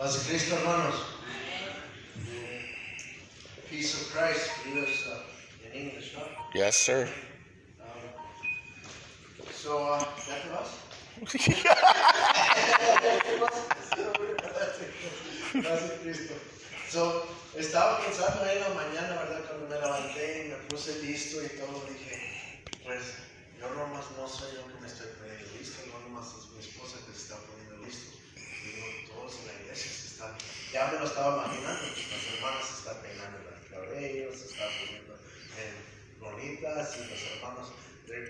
Paz de Cristo, hermanos. Peace of Christ. Guys, uh, in English, no? Yes, sir. Um, so, uh. Paz de Cristo. So, estaba pensando en la mañana, ¿verdad? Cuando me levanté y me puse listo y todo, dije, pues yo nomás no soy yo que me estoy poniendo listo, no nomás es mi esposa que se está poniendo listo. Todos en la se están, ya me lo estaba imaginando, las hermanas están peinando el cabello, se están poniendo eh, bonitas y los hermanos,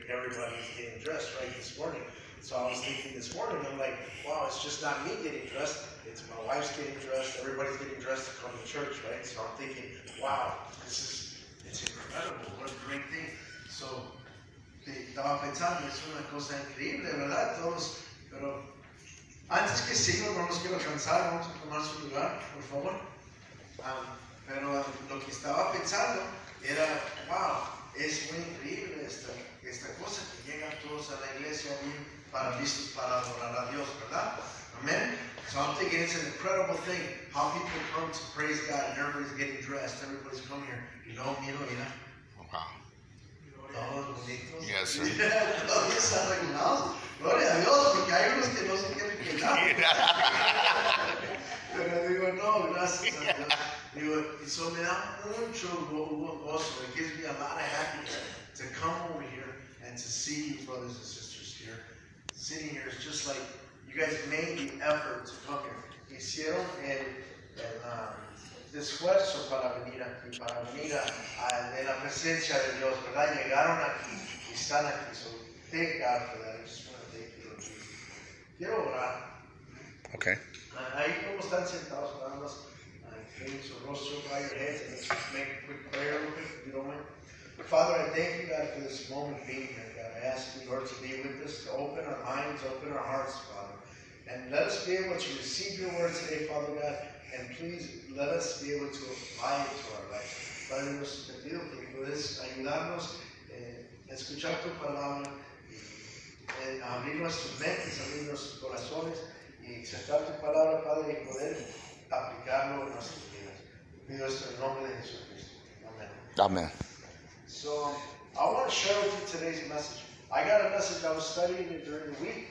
everybody's getting dressed right this morning. So I was thinking this morning, I'm like, wow, it's just not me getting dressed, it's my wife's getting dressed, everybody's getting dressed to come to church, right? So I'm thinking, wow, this is, it's incredible, what a great thing. So, estaba pensando, es una cosa increíble, ¿verdad? Todos, pero antes que siga, no los quiero cansar, vamos a tomar su lugar, por favor. Ah, pero lo que estaba pensando era, wow, es muy increíble esta, esta cosa que llegan todos a la iglesia para listos para adorar a Dios, ¿verdad? Amen. So I'm thinking it's an incredible thing how people come to praise God and everybody's getting dressed, everybody's coming here. Y luego miro, mira. Yes, sir. Todos arreglados. Gloria a Dios, porque hay unos que no se quieren quedar. Pero digo, no, gracias a Dios. Digo, y so me da mucho go- go- gozo. It gives me a lot of happiness to come over here and to see you brothers and sisters here. Sitting here is just like you guys made the effort to come here. Hicieron el, el ah, esfuerzo para venir aquí, para venir a, a- en la presencia de Dios, ¿verdad? Llegaron aquí y están aquí. So thank God for that. I just want to thank you, Lord Jesus. Quiero orar. Okay. Uh, Ahí como están sentados, nada más inclinen su rostro, bow your heads, and let's just make a quick prayer real quick, if you don't mind. Father, I thank you, God, for this moment being here, God. I ask you, Lord, to be with us, to open our minds, open our hearts, Father. And let us be able to receive your word today, Father God, and please let us be able to apply it to our life. Padre, te pido que puedes ayudarnos eh, a escuchar tu palabra, y, eh, abrir nuestras mentes, abrir nuestros corazones y aceptar tu palabra, Padre, y poder aplicarlo en nuestras vidas. Pido esto en el nombre de Jesucristo. Amén. Amen. So I want to share with you today's message. I got a message I was studying during the week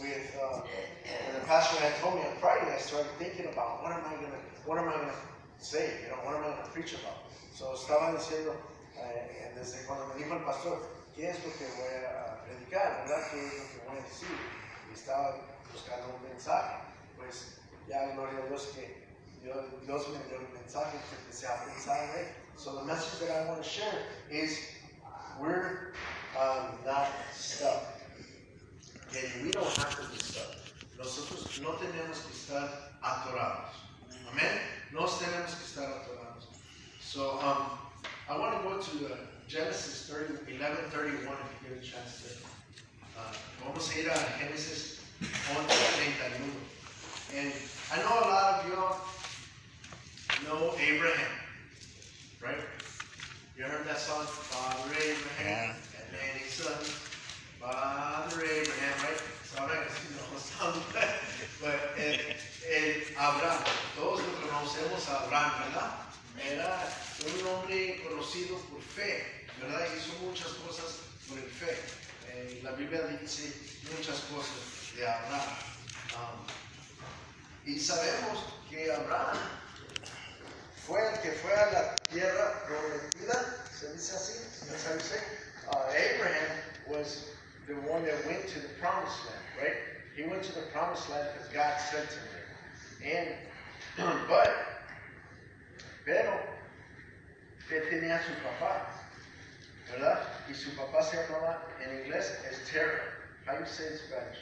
with, uh, and the pastor had told me on Friday. I started thinking about what am I gonna, what am I gonna say? You know, what am I gonna preach about? So estaba diciendo eh, desde cuando me dijo el pastor, ¿qué es lo que voy a predicar? ¿Verdad? ¿Qué es lo que voy a decir? Y estaba buscando un mensaje. Pues ya gloria a Dios que Dios, Dios me dio el mensaje que empecé a pensar en él. So the message that I want to share is la Biblia dice muchas cosas de Abraham. Um, y sabemos que Abraham fue el que fue a la tierra prometida, se dice así, dice. Uh, Abraham was the one that went to the promised land, right? He went to the promised land because God sent him. And, but, pero, que tenía su papá, ¿verdad? Y su papá se llamaba, en inglés, es Terah. How you say in Spanish?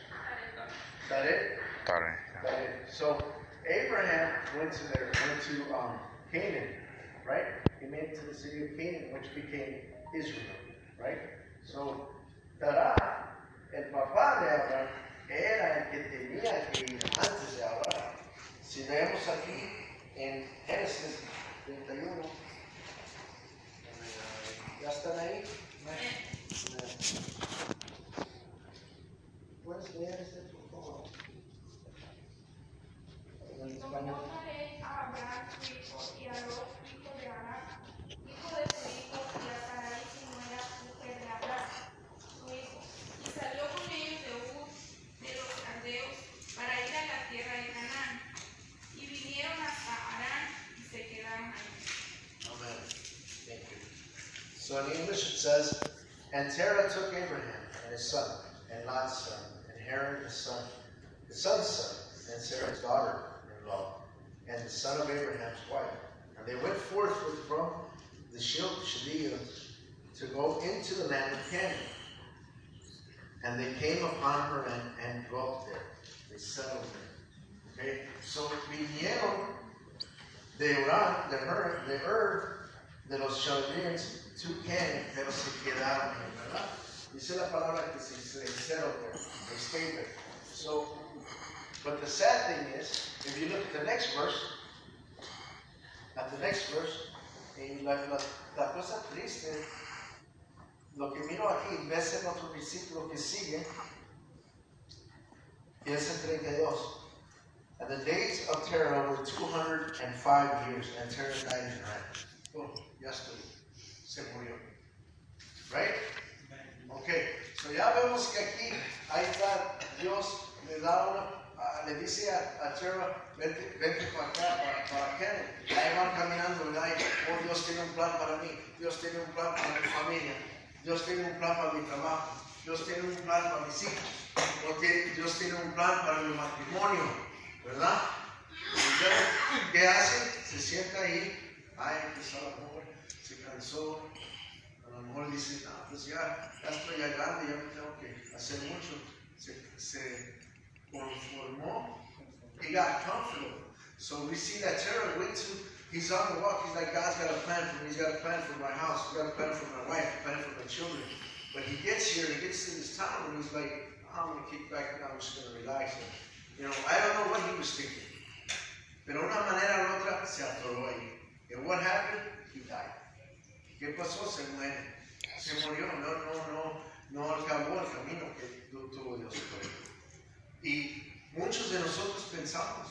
Tarek? Sorry. Right. So Abraham went to there, went to um, Canaan, right? He made it to the city of Canaan, which became Israel, right? So Terah, el papá de Abraham, era el que tenía que ir antes de Abraham. Si vemos aquí en Génesis 31, ¿ya están ahí? ¿Puedes leer ese, por favor? En el español. Tómale a Abraham su hijo y a Lot, hijo de Arán, hijo de su hijo, y a Sarai, su nuera, mujer de Abraham, su hijo. Y salió con ellos de Ur, de los caldeos, para ir a la tierra de Canaán. Y vinieron hasta Arán y se quedaron ahí. Amen. Thank you. So in English it says, And Terah took Abraham and his son, and Lot's son, and Haran his son, his son's son, and Sarah's daughter-in-law, and the son of Abraham's wife. And they went forth with- from the Shil- Shadia to go into the land of Canaan. And they came upon her and, and dwelt there. They settled there. Okay? So vinieron de Urán, de Ur, de Ur, de los Chaldeans, to Canaan, pero se quedaron ¿verdad? Dice la palabra que se, there, they stayed there. So, but the sad thing is, if you look at the next verse, at the next verse, y la, la, la cosa triste, lo que miro aquí, ves en otro versículo que sigue, y es el 32. And the days of Terah were 205 years, and Terah died in Haran. Oh, estoy. Se murió. Right? Ok, so ya vemos que aquí, ahí está, Dios le da una, le dice a, a Terah, vente, para acá, para, para Canaan. Ahí van caminando, ¿verdad? Oh, Dios tiene un plan para mí, Dios tiene un plan para mi familia, Dios tiene un plan para mi trabajo, Dios tiene un plan para mis hijos, Dios tiene un plan para mi matrimonio, ¿verdad? Entonces, ¿qué hace? Se sienta ahí, ay, empezó la cansó, a lo mejor dice, no, pues ya, ya estoy ya grande, ya no tengo que hacer mucho. Se, se conformó. He got comfortable. So we see that Terah went to, he's on the walk, he's like, God's got a plan for me, he's got a plan for my house, he's got a plan for my wife, a plan for my children. But he gets here, he gets to this town, and he's like, I'm gonna kick back, I'm just gonna relax. And, you know, I don't know what he was thinking. Pero una manera u otra se atoró ahí. And what happened? He died. ¿Qué pasó? Se muere. Se murió. No, no, no, no acabó el camino que tu- tuvo Dios. Y muchos de nosotros pensamos,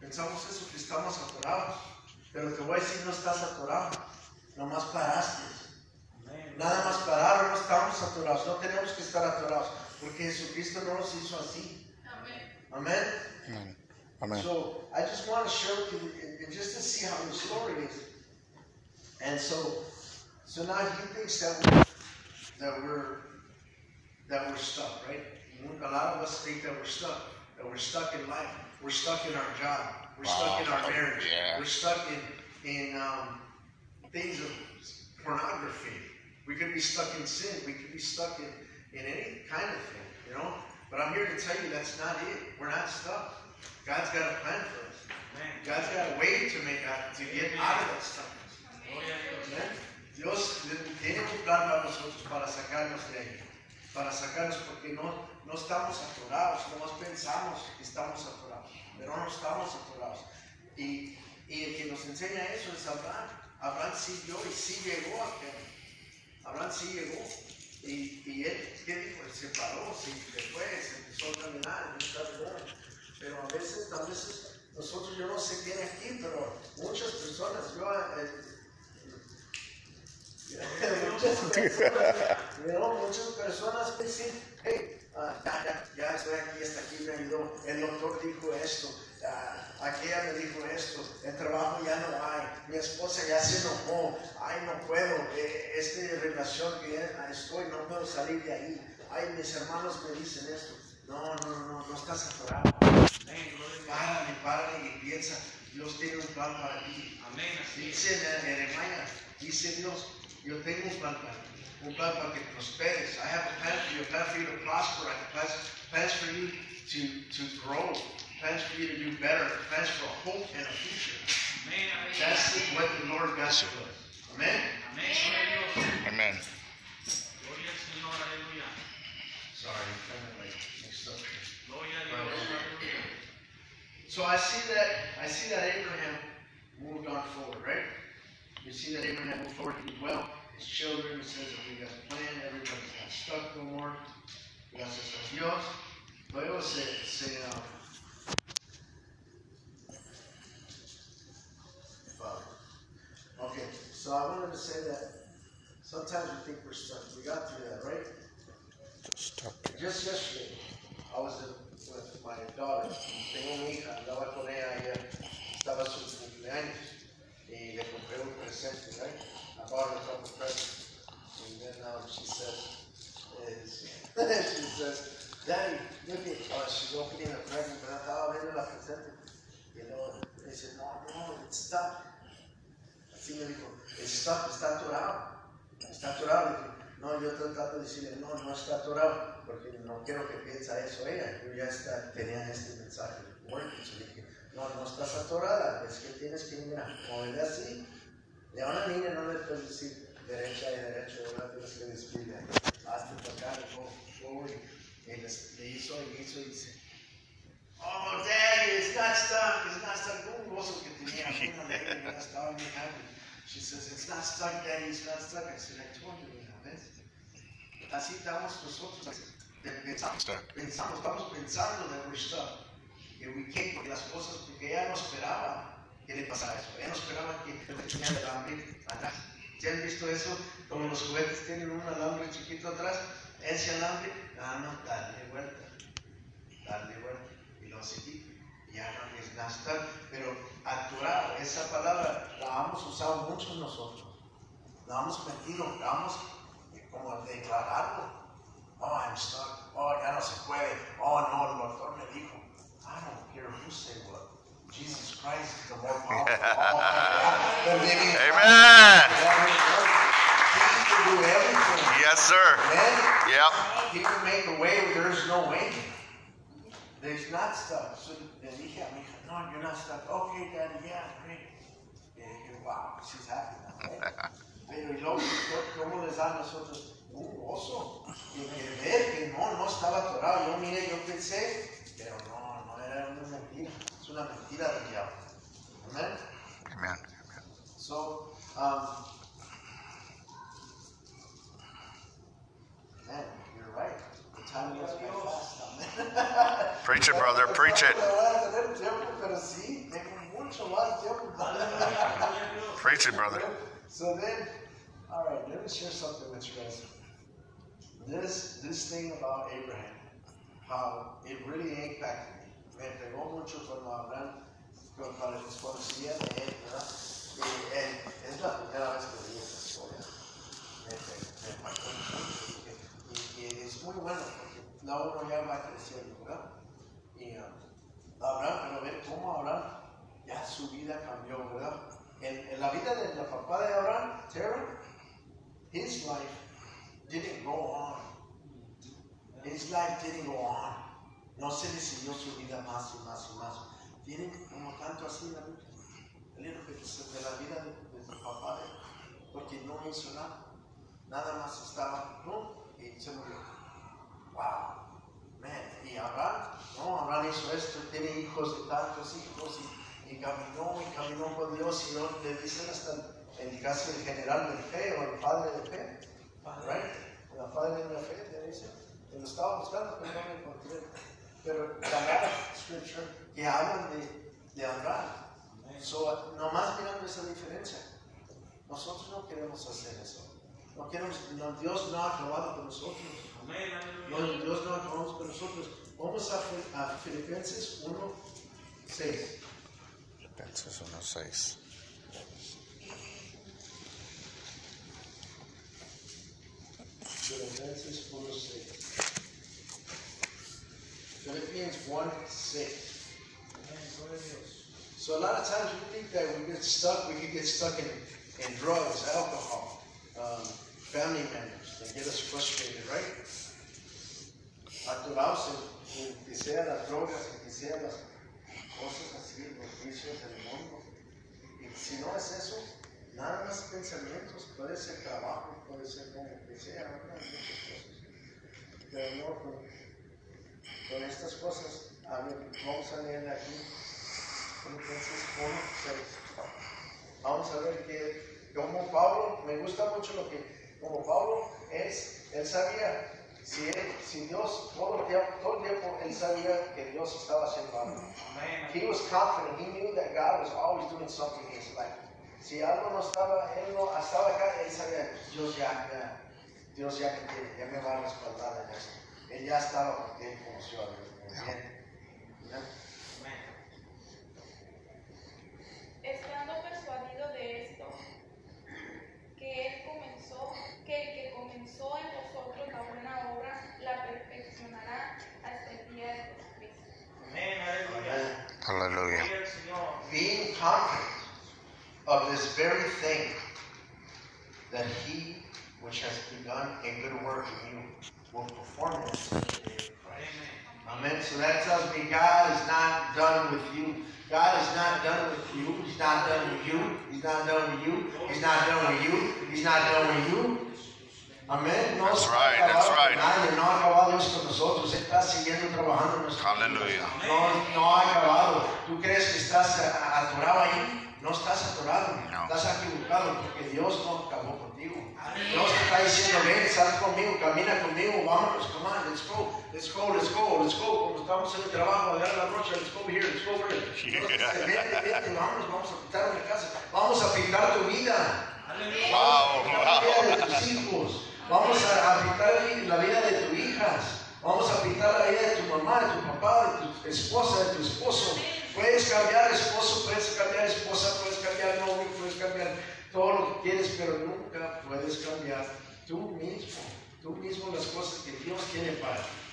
pensamos eso, que estamos atorados. Pero te voy a decir, no estás atorado. Nomás paraste. Nada más pararon, no estamos atorados. No tenemos que estar atorados. Porque Jesucristo no nos hizo así. Amén. Amen. Amen. So I just want to with you, and- just to see how the story is. And so, so now he thinks that we're, that we're that we're stuck, right? A lot of us think that we're stuck, that we're stuck in life, we're stuck in our job, we're stuck in our marriage, Yeah. we're stuck in in um, things of pornography. We could be stuck in sin. We could be stuck in in any kind of thing, you know. But I'm here to tell you that's not it. We're not stuck. God's got a plan for us. God's got a way to make out to get out of that stuff. Amén. Dios tiene un plan para nosotros para sacarnos de ahí, para sacarnos porque no, no estamos atorados, nomás pensamos que estamos atorados, pero no estamos atorados. Y, y el que nos enseña eso es Abraham. Abraham siguió y sí llegó a Canaán. Abraham sí llegó. Y, y él, ¿qué dijo? Él se paró, se, fue, se empezó a caminar. Pero a veces, a veces, nosotros, yo no sé quién aquí, pero muchas personas, yo, eh, muchas personas, ¿no? muchas personas dicen, hey, ah, ya, estoy aquí, hasta aquí me ayudó, el doctor dijo esto, ah, aquella me dijo esto, el trabajo ya no hay, mi esposa ya se enojó, ay, no puedo, eh, esta relación que estoy, no puedo salir de ahí, ay, mis hermanos me dicen esto, no, no, no, no estás atorado, párale, párale y piensa, Dios tiene un plan para ti, Amén. Dice en Jeremiah, dice Dios, yo tengo un plan para ti, un plan para que prosperes. I have a plan for you, a plan for you to prosper, I have plans, plans for you to, to grow, plans for you to do better, plans for a hope and a future. Amén. Amén. That's what the Lord got for us. Amen? Amén. Gloria. Amen. Gloria al Señor. Aleluya. Sorry, I'm kind of like mixed up here. Gloria a Dios. So I see that I see that Abraham moved on forward, right? You see that Abraham was working well. His children, it says we got a plan, everybody's not stuck no more. Gracias a Dios. Luego se, se um, Okay, so I wanted to say that sometimes we think we're stuck. We got through that, right? Just stuck. Just yesterday, I was in, with my daughter. Tengo mi hija, andaba con ella ayer. Estaba su cumpleaños. Y le compré un presente, right? I bought her a couple presents. And then um, she says, is, she says, Daddy, look at, oh, she's opening a present, pero estaba viendo la presente. Y luego dice, no, no, it's stuck. Así me dijo, it's stuck, está atorado. Está atorado. No, yo trato de decirle, no, no está atorado, porque no quiero que piense eso ella. Yo ya está, tenía este mensaje so le dije, no, no estás atorada, es que tienes que, mira, moverle así. Y a una niña no le puedes decir derecha y derecho, ¿verdad? Tienes que decirle, hazte tocar, go forward. Y le, le hizo y hizo y dice, Oh, Daddy, it's not stuck. It's not stuck. Un gozo que tenía una alegre, ya estaba muy happy. She says, it's not stuck, Daddy. It's not stuck. I said, I told you, ¿ves? Así estamos nosotros. Pensamos, pensamos, estamos pensando that we're stuck. Que we can't, porque las cosas, porque ella no esperaba que le pasara eso. Ella no esperaba que el alambre atrás. ¿Ya han visto eso? Como los juguetes tienen un alambre chiquito atrás. Ese alambre, ah, no, dale vuelta darle vuelta y lo seguí. Ya no es gastar, pero actuar, esa palabra la hemos usado muchos nosotros. La hemos metido, la hemos eh, como declararlo. Oh, I'm stuck. Oh, ya no se puede. Oh, no, el doctor me dijo. I don't care who say what. Jesus Christ is the more powerful. My The living Amen. He can do everything. Yes, sir. Amen. Yep. He can make a way where there's no way. There's not stuck. So le dije a mi hija, no, you're not stuck. Okay, daddy, yeah, great. Y dije, wow, she's happy now, right? Pero y luego, ¿cómo les da a nosotros un uh, gozo? Y que ver que no, no estaba atorado. Yo miré, yo pensé, pero no, no era una mentira. Es una mentira del diablo. Amén. Amen. So, um, man, you're right. The time goes by fast. Amen. Preach it, brother. Preach it. Voy a tener tiempo, pero sí, tengo mucho más tiempo. Preach it, brother. So then, all right, let me share something with you guys. This this thing about Abraham, how it really impacted me. Pegó mucho cuando hablan, cuando les conocía de él, ¿verdad? Él, es la primera vez que leí esta historia. Me, me. Y, y- es muy bueno, porque la uno ya va creciendo, ¿verdad? Y um, Abraham, pero ver cómo Abraham, ya su vida cambió, ¿verdad? En, la vida del papá de Abraham, Terah, his life didn't go on. His life didn't go on. No se le siguió su vida más y más y más. Tienen como tanto así la Biblia. El dice de la vida de, de su papá, de- porque no hizo nada. Nada más estaba, ¿no? Y se murió. Wow. Man, y Abraham, no, Abraham hizo esto, tiene hijos de tantos hijos y, y caminó y caminó con Dios y no, le dicen hasta el, el caso del general de fe o el padre de fe, right? El padre de la fe, le dice, que lo estaba buscando pero no lo encontré. Pero cada scripture que hablan de, de Abraham, so, nomás mirando esa diferencia, nosotros no queremos hacer eso. No queremos, no, Dios no ha acabado con nosotros. No. Dios no acabamos con nosotros. Vamos a, a Filipenses 1, 6. Filipenses 1.6. Filipenses 1, 6. Philippians 1, 6. So a lot of times we think that we get stuck, we could get stuck in, in drugs, alcohol, um, family members. They get us frustrated, right? Atorados en, en que sean las drogas, en que sean las cosas así, los vicios del mundo. Y si no es eso, nada más pensamientos, puede ser trabajo, puede ser como que sea, muchas con estas cosas, a ver, vamos a leer aquí. Filipenses 1, 6. Vamos a ver que, como Pablo, me gusta mucho lo que, como Pablo es, él sabía, si, él, si Dios, todo el, tiempo, todo el tiempo, él sabía que Dios estaba haciendo algo. He was confident, he knew that God was always doing something in his life. Si algo no estaba, él no estaba acá, él sabía, Dios ya, ya, Dios ya me tiene, ya me va a respaldar en esto. Él ya estaba Dios muy bien. ¿Ya? Estando persuadido de esto, que él comenzó, que el que comenzó en vosotros la buena obra, la perfeccionará hasta el día de Jesucristo. Amén, aleluya. Hallelujah. Gloria al Señor. being confident of this very thing, that he which has begun a good work in you will perform it until the day of Christ. Amén. Amen. So that tells me God is not done with you. God is not done with you. He's not done with you. He's not done with you. He's not done with you. He's not done with you. Amén. No That's right, that's right. Nadie, no ha acabado Dios con nosotros. Él está siguiendo trabajando en nuestras Hallelujah. vidas. No, no ha acabado. ¿Tú crees que estás atorado ahí? No estás atorado. No. Estás equivocado porque Dios no acabó contigo. Dios te está diciendo, ven, sal conmigo, camina conmigo, vámonos, come on, let's go, let's go, let's go, let's go. Como estamos en el trabajo, agarra la brocha, let's go here, let's go over here. Dios dice, vente, vente, vámonos, vamos a pintar una casa, vamos a pintar tu vida. Aleluya. Wow, La vida wow. de tus hijos. Vamos a, a pintar la vida de tus hijas. Vamos a pintar la vida de tu mamá, de tu papá, de tu esposa, de tu esposo. Puedes cambiar esposo, puedes cambiar esposa, puedes cambiar novio, puedes cambiar todo lo que quieres, pero nunca puedes cambiar tú mismo. Tú mismo las cosas que Dios tiene para ti.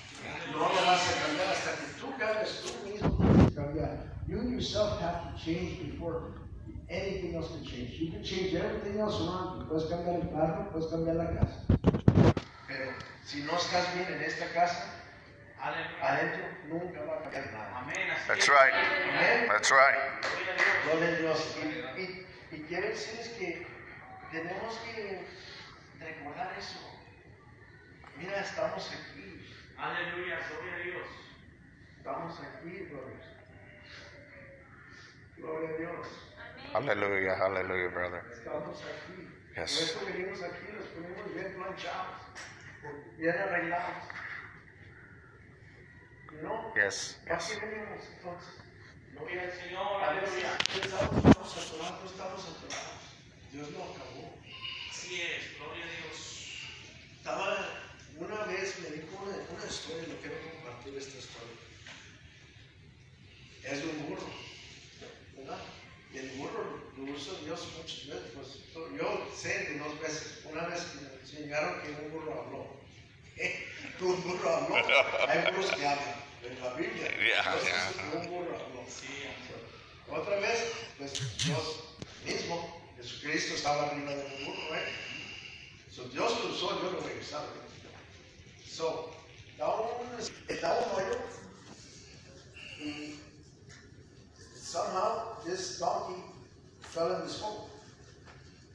No lo vas a cambiar hasta que tú cambies tú mismo. Tienes que cambiar. You yourself have to change before anything else can change. You can change everything else around you. Puedes cambiar el carro, puedes cambiar la casa. Pero si no estás bien en esta casa, That's right. That's right. Gloria a Dios. Gloria a Dios. Y, y- y quiero decirles que tenemos que recordar eso. Mira, estamos aquí. Aleluya. Gloria a Dios. Estamos aquí, brothers. Gloria a Dios. Hallelujah. Hallelujah, brother. Estamos aquí. Yes. Por eso venimos aquí, los ponemos bien planchados, bien arreglados. ¿No? Yes. ¿Para Yes. qué venimos entonces? Gloria al Señor. Aleluya. estamos atorados, no estamos atorados. Dios lo acabó. Así es. Gloria a Dios. Estaba, una vez me dijo una, una historia, lo quiero compartir esta historia. Es de un burro, ¿verdad? Y el burro lo usa Dios muchas veces. Pues, yo sé de dos veces. Una vez que me enseñaron que un burro habló. un burro habló. Hay burros que hablan en la Biblia. Yeah, Entonces, yeah. Un burro. Otra vez, pues Dios mismo, Jesucristo estaba arriba de un burro, ¿eh? So, Dios lo usó, yo lo voy a usar. ¿eh? So, estaba un, estaba un hoyo y somehow this donkey fell in this hole.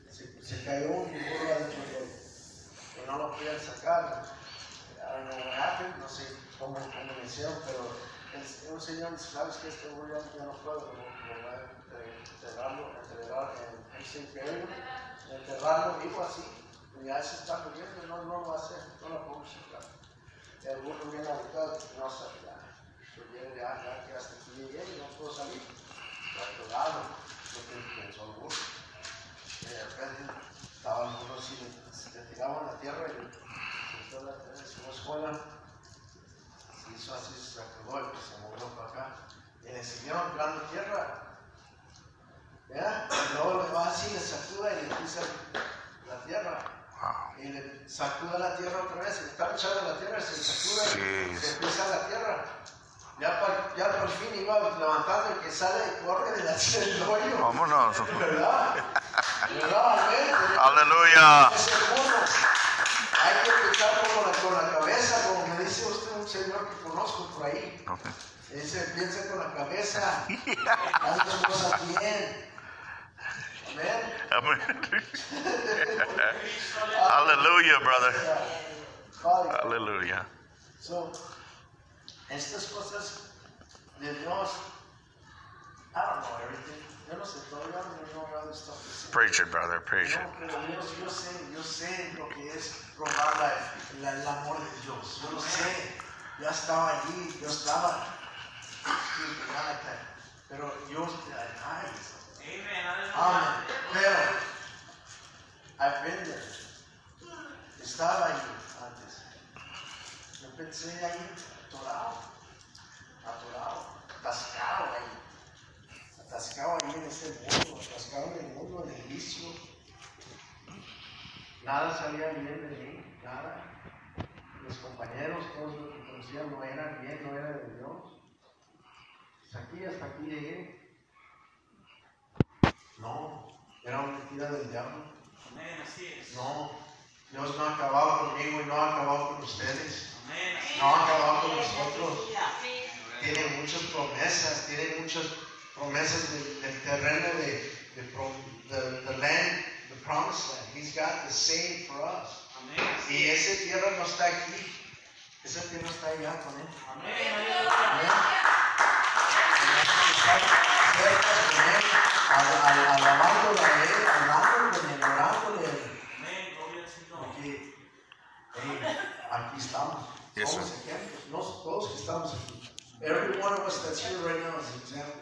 Se, se cayó un burro adentro del hoyo. No lo podían sacar. I don't know what happened, no sé cómo lo hicieron, pero el, un señor ¿sabes que este ya, ya no puedo? A enterrarlo, enterrar en el cementerio, enterrarlo vivo así. Ya se está muriendo, no, no lo va a hacer, no lo podemos sacar. El burro viene agotado, no sabía. Yo ya, ya que hasta aquí llegué y no puedo salir. Atorado, lo que pensó el burro. Y de repente estaba el burro así, le tiraban la tierra y sentó la tierra su escuela. Se hizo así, se acabó y se movió para acá. Y le siguieron tirando tierra. ¿Ya? Y luego le va así, le sacuda y le pisa la tierra. Wow. Y le sacuda la tierra otra vez, está echando la tierra, se sacuda, Sí. se pisa la tierra. Ya, pa- ya por fin iba levantando el que sale y corre de la del hoyo. Vámonos. ¿Verdad? ¿Verdad? Burro. Hay que pensar ahí. Dice, piensa con la cabeza, haz las cosas bien. Amén. Hallelujah, brother. Hallelujah. So, estas cosas de Dios, I don't know everything. Yo no sé todo, yo no know all stuff. Preach it, brother. Preach it. yo sé, yo sé lo que es robar la- la- el amor de Dios. Yo lo sé. ya estaba allí, yo estaba. Pero yo ay, Amen. Pero I've been. Estaba allí antes. Yo pensé ahí atorado, atorado, atascado ahí. Atascado ahí en este mundo, atascado en el mundo del vicio. Nada salía bien de mí, nada. Mis compañeros, todos los que conocía, no eran bien, no eran de Dios. Hasta aquí, hasta aquí llegué. No, era una mentira del diablo. Amén, así es. No, Dios no ha acabado conmigo y no ha acabado con ustedes. Amén, así No ha acabado con nosotros. Tiene muchas promesas, tiene muchas promesas del, del terreno de, de, the, the land, the promised land. He's got the same for us. Y es. esa tierra no está aquí, esa tierra está allá con él. Amén, aleluya. Al- al- Alabándole a él, orándole a él. Al Señor. Porque, hey, aquí estamos. Yes, Somos ejemplos. Todos que estamos aquí. Every one of us that's here right now is an example.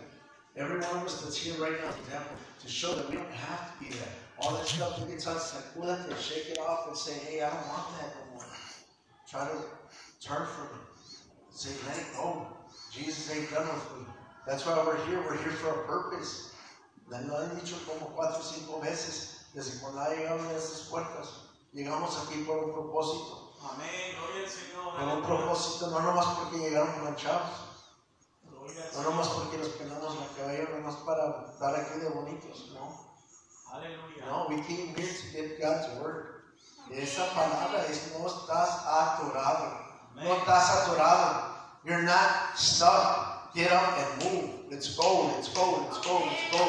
Every one of us that's here right now is an example to show that we don't have to be there. All that stuff we get on sacúdate, shake it off and say, hey, I don't want that no more. Try to turn from it. Say, let it go. Jesus ain't done with me. That's why we're here. We're here for a purpose. Lo han dicho como cuatro o cinco veces desde cuando ha llegado a estas puertas. Llegamos aquí por un propósito. Amén, gloria al Señor. Por un propósito, no nomás porque llegaron manchados. No nomás porque los pelamos la cabello, nomás para estar aquí de bonitos. No. Aleluya. No, we came here to get God's word. Eh, esa palabra es no estás atorado. No estás atorado. You're not stuck. Get up and move. Let's go, let's go, let's go, let's go.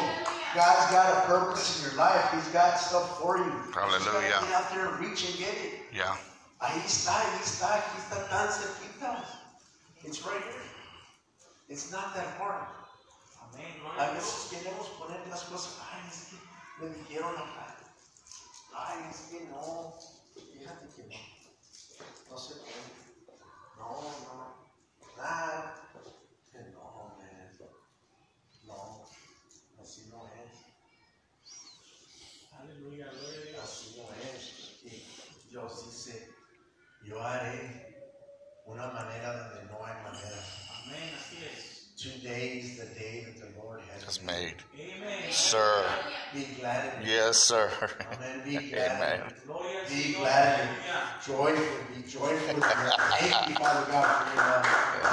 God's got a purpose in your life. He's got stuff for you. You just gotta Hallelujah. Get out there and reach and get it. Yeah. Ahí está, ahí está, aquí está tan cerquita. It's right here. It's not that hard. Amén, A gloria a Dios. veces queremos poner las cosas, ay, es que me dijeron acá. Ay, es que no. Fíjate que no. No se puede. No, no. Nada. Que no, man. No. Así no es. Aleluya, gloria a Dios. Así no es. Y Dios dice, yo haré una manera donde no hay manera. Amén, así es. Today is the day that the Lord has Has made. made. Amén. Sir. Be glad in it. Yes, sir. Amen. Be glad Amen. Be glad in it. Joyful. Be joyful. Thank you, Father God, for your love.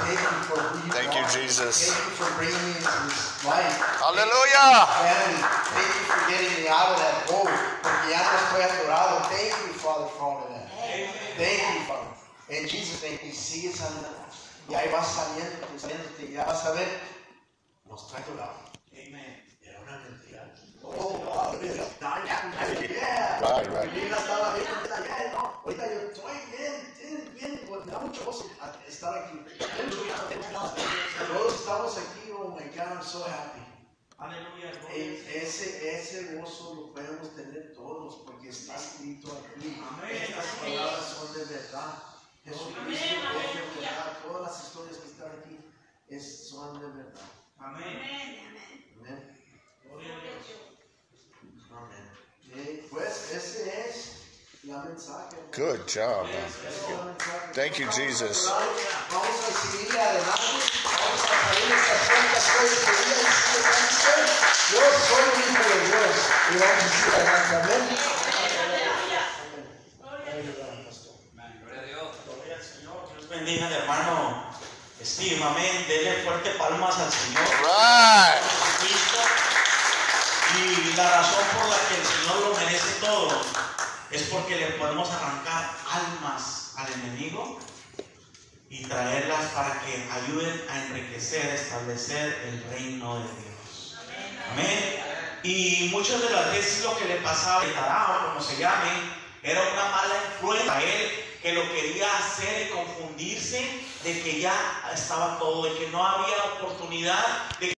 Thank you for who you Thank you. Jesus. Thank you for bringing me into this life. Hallelujah. Family. Thank you for getting me out of that hole. Porque ya no estoy atorado. Thank you, Father, for all of that. Amén. Thank you, Father. En Jesus' name, y sigue saliendo. Y ahí vas saliendo, saliendo, y ya vas a ver. No está atorado. Amén. Oh, hallelujah. Yeah. Right, right. Yo ya estaba bien, ahorita ya, no. Ahorita yo estoy bien, bien, bien. Me da mucho gozo estar aquí. Todos estamos aquí. Oh my God, I'm so happy. Aleluya. Ese, ese gozo lo podemos tener todos porque está escrito aquí. Amén. Estas palabras son de verdad. Jesucristo Amén, es de verdad. Todas las historias que están aquí es- son de verdad. Amén. Amén. Gloria a Dios. Amén. Pues ese es la mensaje. Good job. Gloria man. al Ese es Señor. la mensaje. Thank you, Jesus. Vamos a seguir adelante. Vamos a salir estas puertas hoy este día y decirle, Yo soy un hijo de Dios. Y vamos a seguir adelante. Amén. Amén. Ayúdame, pastor. Gloria al Señor. Dios bendiga al hermano Steve, amén. Dele fuerte palmas al Señor. Es porque le podemos arrancar almas al enemigo y traerlas para que ayuden a enriquecer, a establecer el reino de Dios. Amén. Y muchas de las veces lo que le pasaba al tarao, como se llame, era una mala influencia a él que lo quería hacer y confundirse de que ya estaba todo, de que no había oportunidad, de